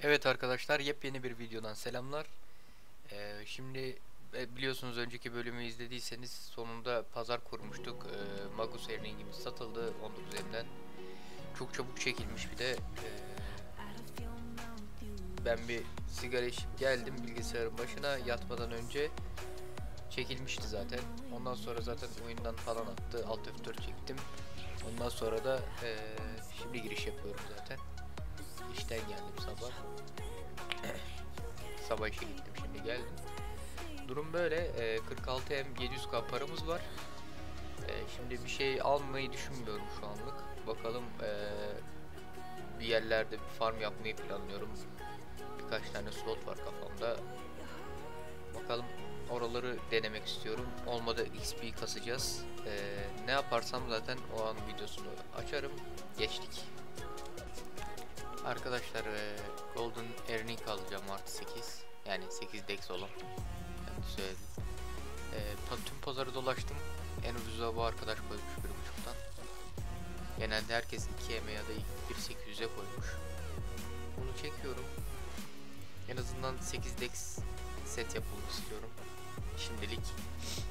Evet arkadaşlar yepyeni bir videodan selamlar. Ee, şimdi e, biliyorsunuz önceki bölümü izlediyseniz sonunda pazar kurmuştuk. Ee, Magus Earning'imiz satıldı 19 Eylül'den. Çok çabuk çekilmiş bir de. Ee, ben bir sigara içip geldim bilgisayarın başına yatmadan önce çekilmişti zaten. Ondan sonra zaten oyundan falan attı. Alt F4 çektim. Ondan sonra da ee, şimdi giriş yapıyorum zaten. İşten geldim sabah. sabah işe gittim şimdi geldim. Durum böyle. E, 46 M 700k paramız var. E, şimdi bir şey almayı düşünmüyorum şu anlık. Bakalım e, bir yerlerde bir farm yapmayı planlıyorum. Birkaç tane slot var kafamda. Bakalım oraları denemek istiyorum. Olmadı XP kasacağız. E, ne yaparsam zaten o an videosunu açarım. Geçtik. Arkadaşlar e, Golden Earning alacağım artı 8 yani 8 dex olan de söyledim e, pa- tüm pazarı dolaştım en ucuza bu arkadaş koymuş 1.5'tan genelde herkes 2M ya da 1.800'e koymuş bunu çekiyorum en azından 8 dex set yapılmak istiyorum şimdilik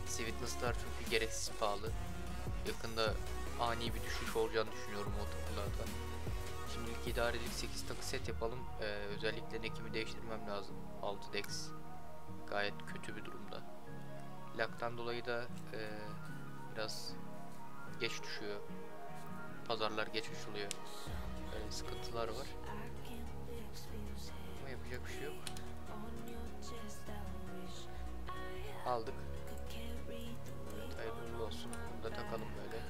Sweetness'lar çünkü gereksiz pahalı yakında ani bir düşüş olacağını düşünüyorum o takılardan Şimdilik idarelik 8 takı set yapalım. Ee, özellikle nekimi değiştirmem lazım. 6 dex gayet kötü bir durumda. Laktan dolayı da e, biraz geç düşüyor. Pazarlar geç açılıyor. Böyle sıkıntılar var. Ama yapacak bir şey yok. Aldık. Evet, hayırlı olsun. Bunu da takalım böyle.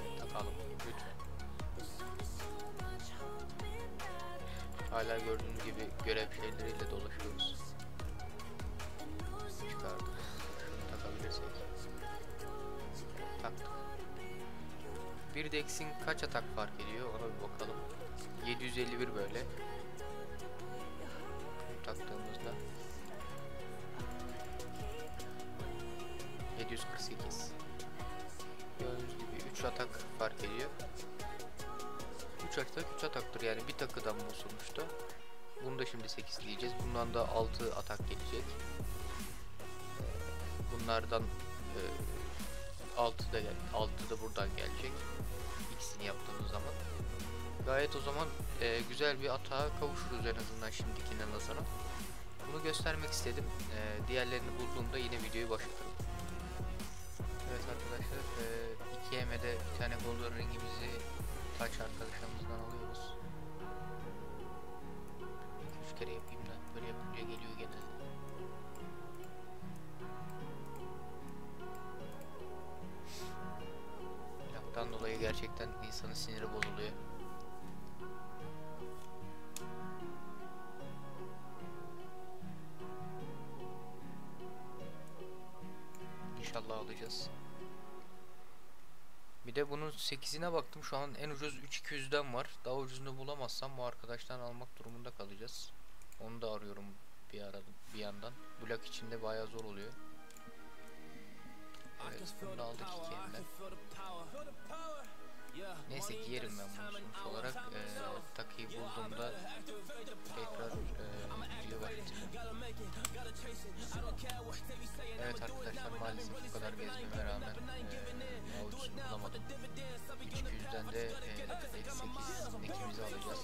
Evet takalım. Lütfen. Hala gördüğünüz gibi görev şeyleriyle dolaşıyoruz. Çıkardık. Şunu takabilirsek. Taktık. Bir Dex'in kaç atak fark ediyor ona bir bakalım. 751 böyle. Atak 3 ataktır yani bir takıdan sonuçta. Bunu da şimdi 8 diyeceğiz. Bundan da 6 atak gelecek. Bunlardan e, 6 da gel 6 da buradan gelecek. İkisini yaptığımız zaman. Gayet o zaman e, güzel bir atağa kavuşuruz en azından şimdikine nazaran. Bunu göstermek istedim. E, diğerlerini bulduğumda yine videoyu başlatırım. Evet arkadaşlar, e, 2M'de bir tane golden ringimizi kaç arkadaşlarımızdan alıyoruz. 2-3 kere yapayım da böyle yapınca geliyor genelde. Laktan dolayı gerçekten insanın siniri bozuluyor. İnşallah alacağız. Bir de bunun 8'ine baktım şu an en ucuz 3200'den var. Daha ucuzunu bulamazsam bu arkadaştan almak durumunda kalacağız. Onu da arıyorum bir arada bir yandan. Blok içinde bayağı zor oluyor. Evet bunu da aldık iki elinden. Neyse giyerim ben bunu sonuç olarak. Ee, takıyı bulduğumda tekrar e, video başlatacağım. Evet arkadaşlar maalesef bu kadar gezmeme rağmen e, avucunu bulamadım. 3200'den de e, eksi 8 nekimizi alacağız.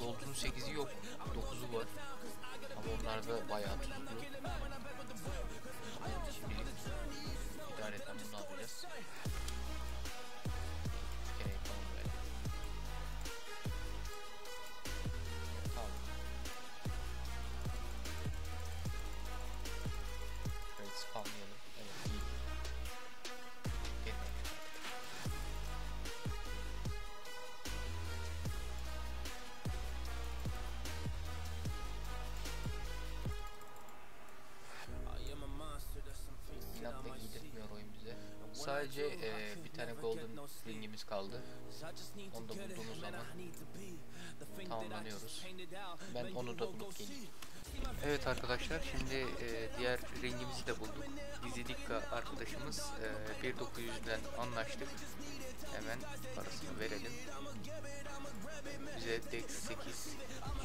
Gold'un 8'i yok. 9'u var. Ama onlar da bayağı tuzlu. Sadece e, bir tane golden ringimiz kaldı. Onu da bulduğumuz zaman tamamlanıyoruz. Ben onu da bulup geleyim. Evet arkadaşlar şimdi e, diğer rengimizi de bulduk. Vizidikka arkadaşımız e, 1900'den anlaştık. Hemen parasını verelim. Bize Dex 8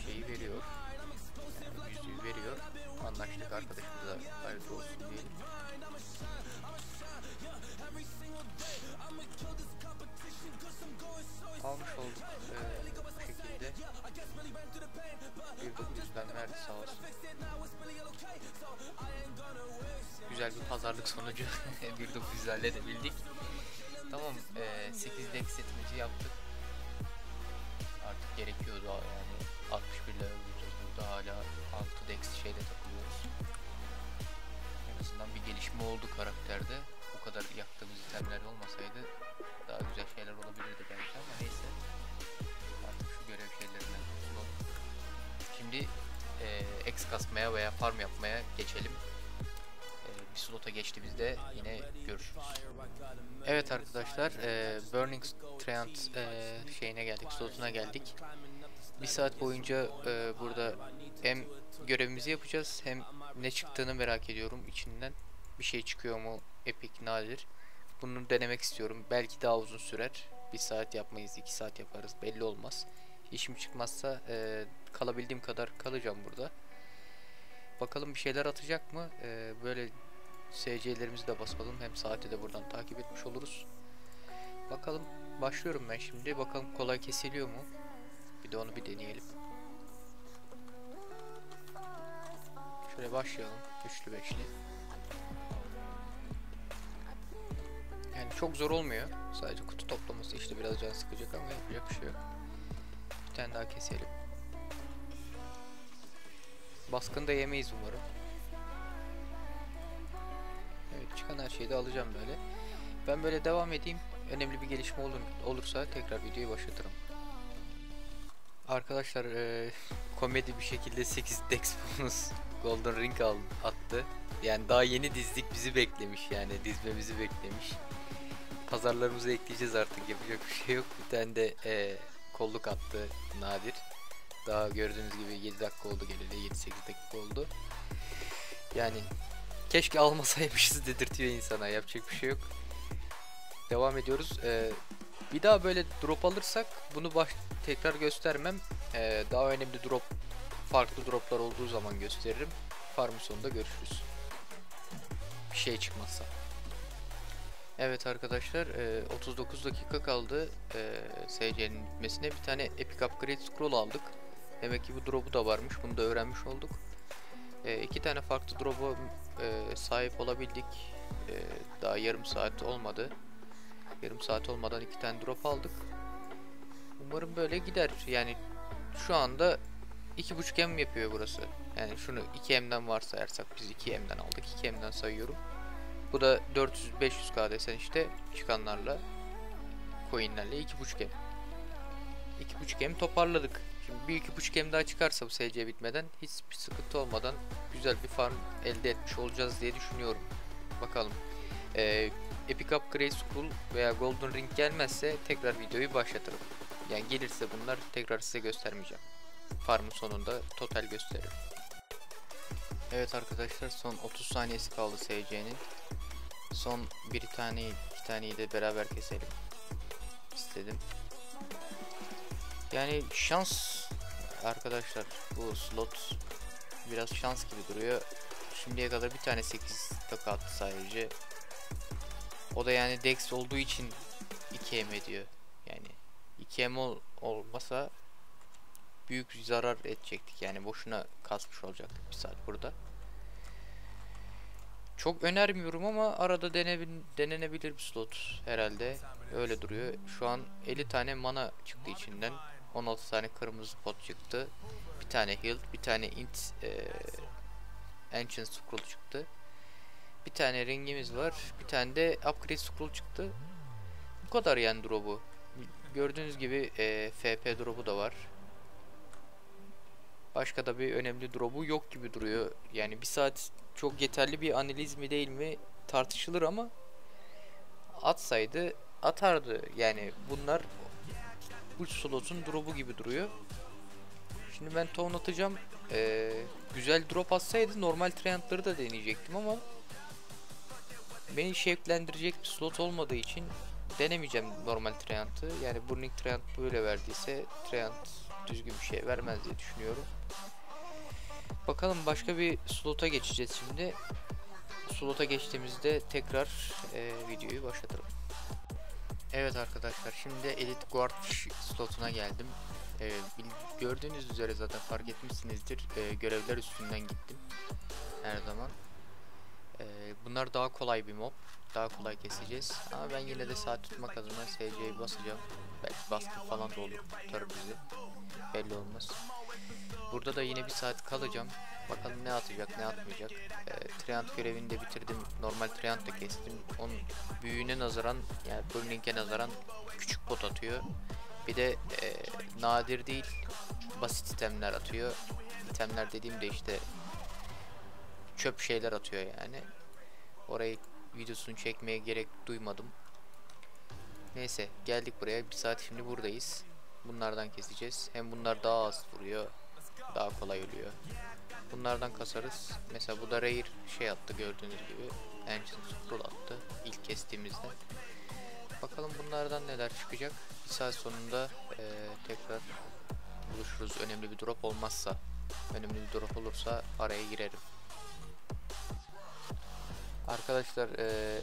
şeyi veriyor. Yani yüzüğü veriyor. Anlaştık arkadaşımıza hayırlı olsun diyelim. 1900'den verdi sağ olsun. Güzel bir pazarlık sonucu 1900'lerle de bildik. Tamam e, 8 deck setimizi yaptık. Artık gerekiyordu yani 61 level olacağız burada hala 6 dex şeyle takılıyoruz. En azından bir gelişme oldu karakterde. Bu kadar yaktığımız itemler olmasaydı daha güzel şeyler olabilirdi belki ama neyse. Artık şu görev kurtulalım. Şimdi e, X kasmaya veya farm yapmaya geçelim. E, bir slota geçtiğimizde yine görüşürüz. Evet arkadaşlar, e, Burning Treant e, şeyine geldik, slotuna geldik. Bir saat boyunca e, burada hem görevimizi yapacağız hem ne çıktığını merak ediyorum içinden. Bir şey çıkıyor mu? Epic, nadir. Bunu denemek istiyorum. Belki daha uzun sürer. Bir saat yapmayız, iki saat yaparız. Belli olmaz. İşim çıkmazsa e, kalabildiğim kadar kalacağım burada. Bakalım bir şeyler atacak mı? E, böyle SC'lerimizi de basalım. Hem saati de buradan takip etmiş oluruz. Bakalım. Başlıyorum ben şimdi. Bakalım kolay kesiliyor mu? Bir de onu bir deneyelim. Şöyle başlayalım. Üçlü beşli. Yani çok zor olmuyor. Sadece kutu toplaması işte biraz can sıkacak ama yapacak bir şey yok. Tane daha keselim. Baskını da yemeyiz umarım. Evet çıkan her şeyi de alacağım böyle. Ben böyle devam edeyim. Önemli bir gelişme olur, olursa tekrar videoyu başlatırım. Arkadaşlar e, komedi bir şekilde 8 Dex bonus Golden Ring al, attı. Yani daha yeni dizdik bizi beklemiş yani dizmemizi beklemiş. Pazarlarımıza ekleyeceğiz artık yapacak bir şey yok. Bir tane de e, kolluk attı nadir. Daha gördüğünüz gibi 7 dakika oldu geleli 7-8 dakika oldu. Yani keşke almasaymışız dedirtiyor insana yapacak bir şey yok. Devam ediyoruz. Ee, bir daha böyle drop alırsak bunu baş tekrar göstermem. Ee, daha önemli drop farklı droplar olduğu zaman gösteririm. Farmın sonunda görüşürüz. Bir şey çıkmazsa. Evet arkadaşlar e, 39 dakika kaldı e, SC'nin bitmesine. Bir tane Epic Upgrade Scroll aldık. Demek ki bu drop'u da varmış. Bunu da öğrenmiş olduk. E, iki tane farklı drop'a e, sahip olabildik. E, daha yarım saat olmadı. Yarım saat olmadan iki tane drop aldık. Umarım böyle gider. Yani şu anda 2.5 M yapıyor burası. Yani şunu 2M'den varsayarsak biz 2M'den aldık. 2M'den sayıyorum. Bu da 400-500k desen işte çıkanlarla coinlerle 2.5 M. 2.5 M toparladık. Şimdi bir 2.5 M daha çıkarsa bu SC bitmeden hiçbir sıkıntı olmadan güzel bir farm elde etmiş olacağız diye düşünüyorum. Bakalım. Ee, Epic Upgrade School veya Golden Ring gelmezse tekrar videoyu başlatırım. Yani gelirse bunlar tekrar size göstermeyeceğim. Farmın sonunda total gösteririm. Evet arkadaşlar son 30 saniyesi kaldı SC'nin. Son bir tane iki taneyi de beraber keselim. istedim. Yani şans arkadaşlar bu slot biraz şans gibi duruyor. Şimdiye kadar bir tane 8 taka attı sadece. O da yani Dex olduğu için 2M ediyor. Yani 2M ol, olmasa büyük zarar edecektik. Yani boşuna kasmış olacaktık bir saat burada. Çok önermiyorum ama arada denenebilir bir slot herhalde. Öyle duruyor. Şu an 50 tane mana çıktı içinden. 16 tane kırmızı pot çıktı. Bir tane heal, bir tane int e, ancient scroll çıktı. Bir tane ringimiz var. Bir tane de upgrade scroll çıktı. Bu kadar yani drop'u. Gördüğünüz gibi e, FP drop'u da var. Başka da bir önemli drop'u yok gibi duruyor. Yani bir saat çok yeterli bir analiz mi değil mi tartışılır ama atsaydı atardı. Yani bunlar bu slotun drop'u gibi duruyor. Şimdi ben ton atacağım. Ee, güzel drop atsaydı normal Treant'ları da deneyecektim ama beni şevklendirecek bir slot olmadığı için denemeyeceğim normal Treant'ı. Yani Burning Treant böyle verdiyse Treant düzgün bir şey vermez diye düşünüyorum. Bakalım başka bir slota geçeceğiz şimdi. Slota geçtiğimizde tekrar e, videoyu başlatırım. Evet arkadaşlar şimdi Elite Guardfish slotuna geldim. E, gördüğünüz üzere zaten fark etmişsinizdir. E, görevler üstünden gittim. Her zaman. E, bunlar daha kolay bir mob. Daha kolay keseceğiz. Ama ben yine de saat tutmak adına SC'yi basacağım. Belki baskı falan da olur. Tutar bizi. Belli olmaz. Burada da yine bir saat kalacağım. Bakalım ne atacak ne atmayacak. E, Treant görevini de bitirdim. Normal Treant da kestim. Onun büyüğüne nazaran yani Burning'e nazaran küçük bot atıyor. Bir de e, nadir değil basit itemler atıyor. İtemler dediğimde işte çöp şeyler atıyor yani. Orayı videosunu çekmeye gerek duymadım. Neyse geldik buraya. Bir saat şimdi buradayız. Bunlardan keseceğiz. Hem bunlar daha az vuruyor. Daha kolay ölüyor. Bunlardan kasarız. Mesela bu da rare şey attı gördüğünüz gibi. Ancient Scroll attı ilk kestiğimizde. Bakalım bunlardan neler çıkacak. Bir saat sonunda eee, tekrar buluşuruz. Önemli bir drop olmazsa. Önemli bir drop olursa araya girerim. Arkadaşlar eee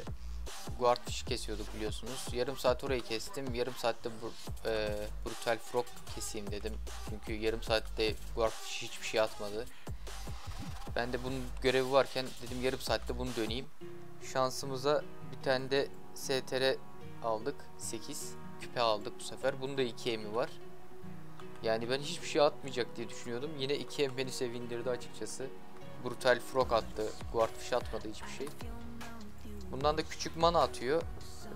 Guardfish kesiyorduk biliyorsunuz. Yarım saat orayı kestim. Yarım saatte bu, eee, Brutal Frog keseyim dedim. Çünkü yarım saatte Guardfish hiçbir şey atmadı. Ben de bunun görevi varken dedim yarım saatte bunu döneyim. Şansımıza bir tane de STR aldık. 8 küpe aldık bu sefer. Bunun da 2 emi var. Yani ben hiçbir şey atmayacak diye düşünüyordum. Yine 2 em beni sevindirdi açıkçası. Brutal Frog attı. Guardfish atmadı hiçbir şey. Bundan da küçük mana atıyor.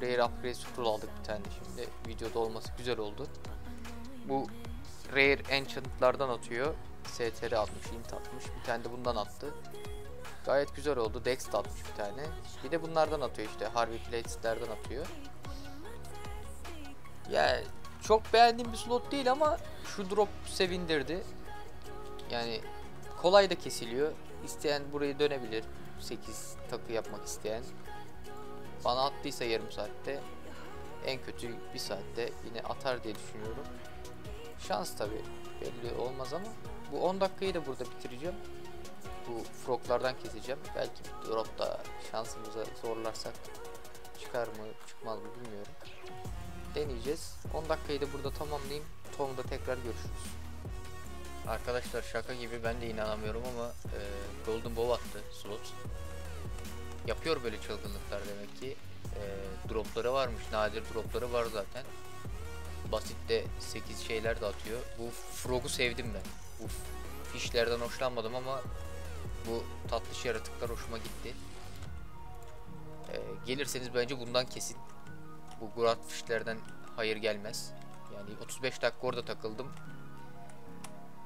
Rare Upgrade Scroll aldık bir tane şimdi. Videoda olması güzel oldu. Bu Rare Enchant'lardan atıyor. STR atmış, int atmış. Bir tane de bundan attı. Gayet güzel oldu. Dex de atmış bir tane. Bir de bunlardan atıyor işte. Harvey Plates'lerden atıyor. Yani çok beğendiğim bir slot değil ama şu drop sevindirdi. Yani kolay da kesiliyor. İsteyen burayı dönebilir. 8 takı yapmak isteyen. Bana attıysa yarım saatte en kötü bir saatte yine atar diye düşünüyorum. Şans tabi belli olmaz ama bu 10 dakikayı da burada bitireceğim. Bu froglardan keseceğim. Belki bir şansımıza zorlarsak çıkar mı çıkmaz mı bilmiyorum. Deneyeceğiz. 10 dakikayı da burada tamamlayayım. Tom'da tekrar görüşürüz. Arkadaşlar şaka gibi ben de inanamıyorum ama e, Golden Bow attı slot. Yapıyor böyle çılgınlıklar demek ki. E, dropları varmış. Nadir dropları var zaten. Basitte 8 şeyler de atıyor. Bu Frog'u sevdim ben. Bu fişlerden hoşlanmadım ama bu tatlış yaratıklar hoşuma gitti. E, gelirseniz bence bundan kesin. Bu Gurat fişlerden hayır gelmez. Yani 35 dakika orada takıldım.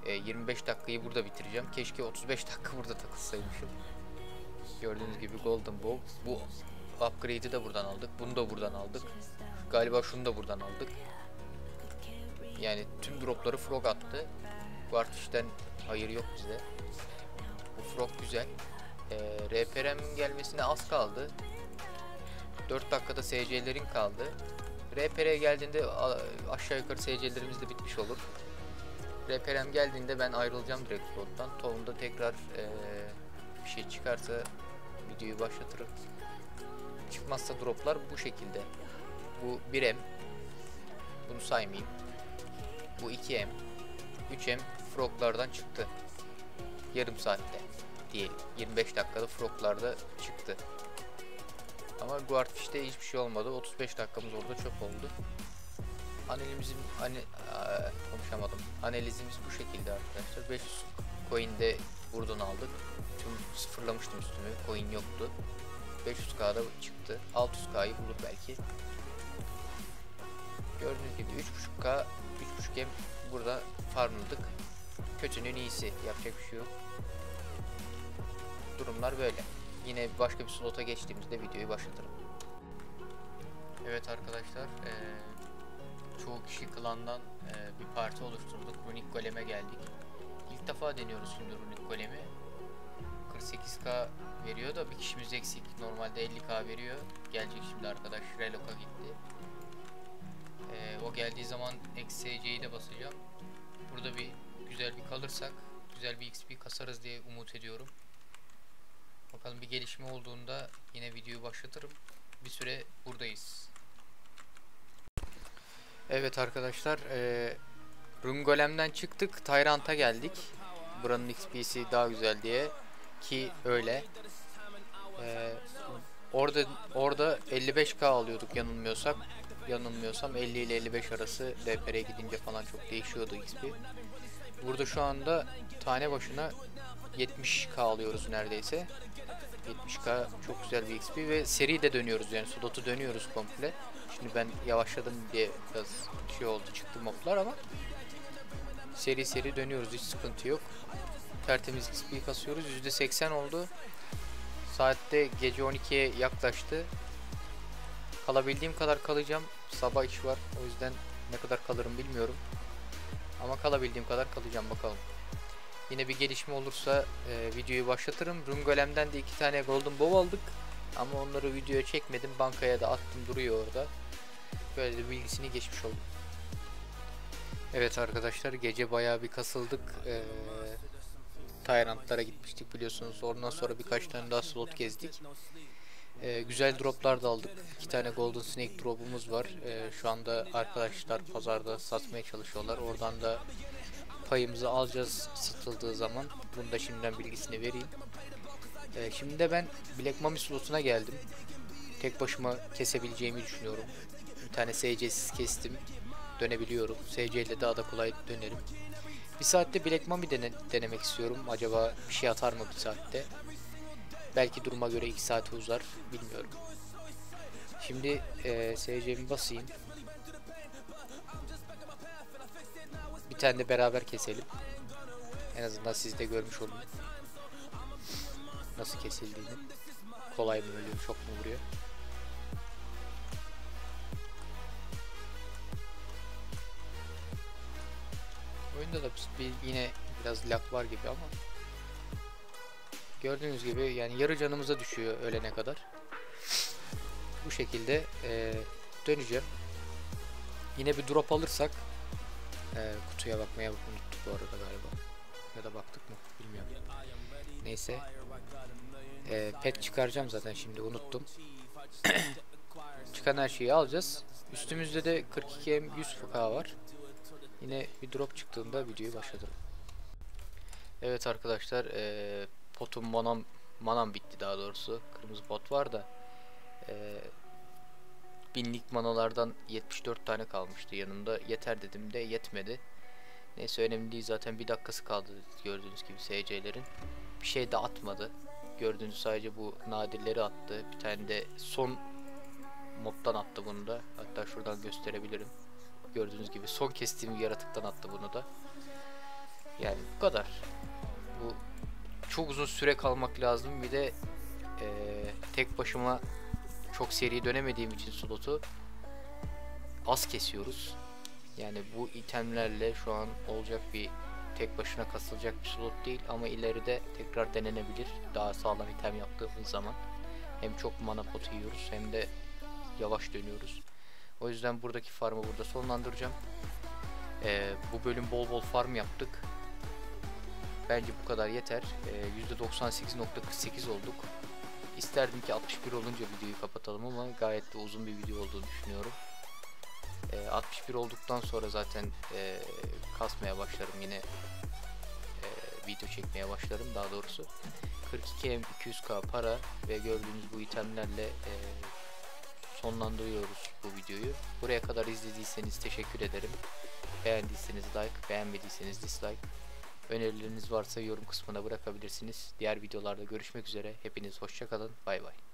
E, 25 dakikayı burada bitireceğim. Keşke 35 dakika burada takılsaymışım. Gördüğünüz gibi Golden Bow. Bu upgrade'i de buradan aldık. Bunu da buradan aldık. Galiba şunu da buradan aldık. Yani tüm dropları Frog attı. Guardfish'ten hayır yok bize. Bu Frog güzel. Ee, RPRM gelmesine az kaldı. 4 dakikada SC'lerin kaldı. RPR geldiğinde aşağı yukarı SC'lerimiz de bitmiş olur. RPRM geldiğinde ben ayrılacağım direkt slottan. Tohumda tekrar eee, bir şey çıkarsa videoyu başlatırım. Çıkmazsa droplar bu şekilde. Bu 1M. Bunu saymayayım. Bu 2M. 3M froglardan çıktı. Yarım saatte diyelim. 25 dakikada froglarda çıktı. Ama Guardfish'te hiçbir şey olmadı. 35 dakikamız orada çöp oldu. Analizim ane, Aa, konuşamadım. Analizimiz bu şekilde arkadaşlar. 500 coin de buradan aldık. Tüm sıfırlamıştım üstümü. Coin yoktu. 500k'da çıktı. 600k'yı bulur belki. Gördüğünüz gibi 3.5k 3.5 m burada farmladık. Kötünün iyisi. Yapacak bir şey yok. Durumlar böyle. Yine başka bir slota geçtiğimizde videoyu başlatırım. Evet arkadaşlar, eee, çoğu kişi klandan eee, bir parti oluşturduk. Runik Golem'e geldik. İlk defa deniyoruz runik golemi. 48k veriyor da bir kişimiz eksik. Normalde 50k veriyor. Gelecek şimdi arkadaş Relok'a gitti. Ee, o geldiği zaman XCC'yi de basacağım. Burada bir güzel bir kalırsak güzel bir XP kasarız diye umut ediyorum. Bakalım bir gelişme olduğunda yine videoyu başlatırım. Bir süre buradayız. Evet arkadaşlar, e, Rungolem'den çıktık, Tyrant'a geldik. Buranın XP'si daha güzel diye ki öyle. E, orada orada 55k alıyorduk yanılmıyorsak. Yanılmıyorsam 50 ile 55 arası DPR'e gidince falan çok değişiyordu XP. Burada şu anda tane başına 70k alıyoruz neredeyse. 70k çok güzel bir XP ve seri de dönüyoruz yani slotu dönüyoruz komple. Şimdi ben yavaşladım diye biraz şey oldu çıktı moblar ama seri seri dönüyoruz hiç sıkıntı yok. Tertemiz XP kasıyoruz %80 oldu. Saatte gece 12'ye yaklaştı. Kalabildiğim kadar kalacağım. Sabah iş var o yüzden ne kadar kalırım bilmiyorum. Ama kalabildiğim kadar kalacağım bakalım. Yine bir gelişme olursa e, videoyu başlatırım. Rungolem'den de iki tane Golden Bow aldık. Ama onları videoya çekmedim. Bankaya da attım duruyor orada. Böyle de bilgisini geçmiş oldum. Evet arkadaşlar gece bayağı bir kasıldık. Ee, Tyrant'lara gitmiştik biliyorsunuz. Ondan sonra birkaç tane daha slot gezdik. Ee, güzel droplar da aldık. İki tane Golden Snake drop'umuz var. Ee, şu anda arkadaşlar pazarda satmaya çalışıyorlar. Oradan da payımızı alacağız satıldığı zaman. Bunu da şimdiden bilgisini vereyim. Ee, şimdi de ben Black Mummy slotuna geldim. Tek başıma kesebileceğimi düşünüyorum. Bir tane SC'siz kestim. Dönebiliyorum. SC ile daha da kolay dönerim. Bir saatte Black Mummy dene denemek istiyorum. Acaba bir şey atar mı bir saatte? Belki duruma göre 2 saate uzar. Bilmiyorum. Şimdi e, SC'mi basayım. Bir tane de beraber keselim. En azından siz de görmüş olun. Nasıl kesildiğini. Kolay mı ölüyor, çok mu vuruyor? Oyunda da bir, yine biraz lag var gibi ama gördüğünüz gibi yani yarı canımıza düşüyor ölene kadar. Bu şekilde e, döneceğim. Yine bir drop alırsak e, kutuya bakmaya unuttuk bu arada galiba. Ya da baktık mı bilmiyorum. Neyse. E, pet çıkaracağım zaten şimdi unuttum. Çıkan her şeyi alacağız. Üstümüzde de 42M 100 FK var. Yine bir drop çıktığında videoyu başlatırım. Evet arkadaşlar e, potum manam manam bitti daha doğrusu. Kırmızı pot var da e, binlik manalardan 74 tane kalmıştı yanımda. Yeter dedim de yetmedi. Neyse önemli değil zaten bir dakikası kaldı gördüğünüz gibi SC'lerin. Bir şey de atmadı. Gördüğünüz sadece bu nadirleri attı. Bir tane de son moddan attı bunu da. Hatta şuradan gösterebilirim. Gördüğünüz gibi son kestiğim yaratıktan attı bunu da. Yani bu kadar. Bu çok uzun süre kalmak lazım. Bir de e, tek başıma çok seri dönemediğim için slotu az kesiyoruz. Yani bu itemlerle şu an olacak bir tek başına kasılacak bir slot değil ama ileride tekrar denenebilir. Daha sağlam item yaptığımız zaman hem çok mana potu yiyoruz hem de yavaş dönüyoruz. O yüzden buradaki farmı burada sonlandıracağım. Ee, bu bölüm bol bol farm yaptık. Bence bu kadar yeter. Ee, %98.48 olduk. İsterdim ki 61 olunca videoyu kapatalım ama gayet de uzun bir video olduğunu düşünüyorum. Ee, 61 olduktan sonra zaten e, kasmaya başlarım yine e, video çekmeye başlarım daha doğrusu. 42M 200k para ve gördüğünüz bu itemlerle e, sonlandırıyoruz bu videoyu. Buraya kadar izlediyseniz teşekkür ederim. Beğendiyseniz like, beğenmediyseniz dislike. Önerileriniz varsa yorum kısmına bırakabilirsiniz. Diğer videolarda görüşmek üzere. Hepiniz hoşçakalın. Bay bay.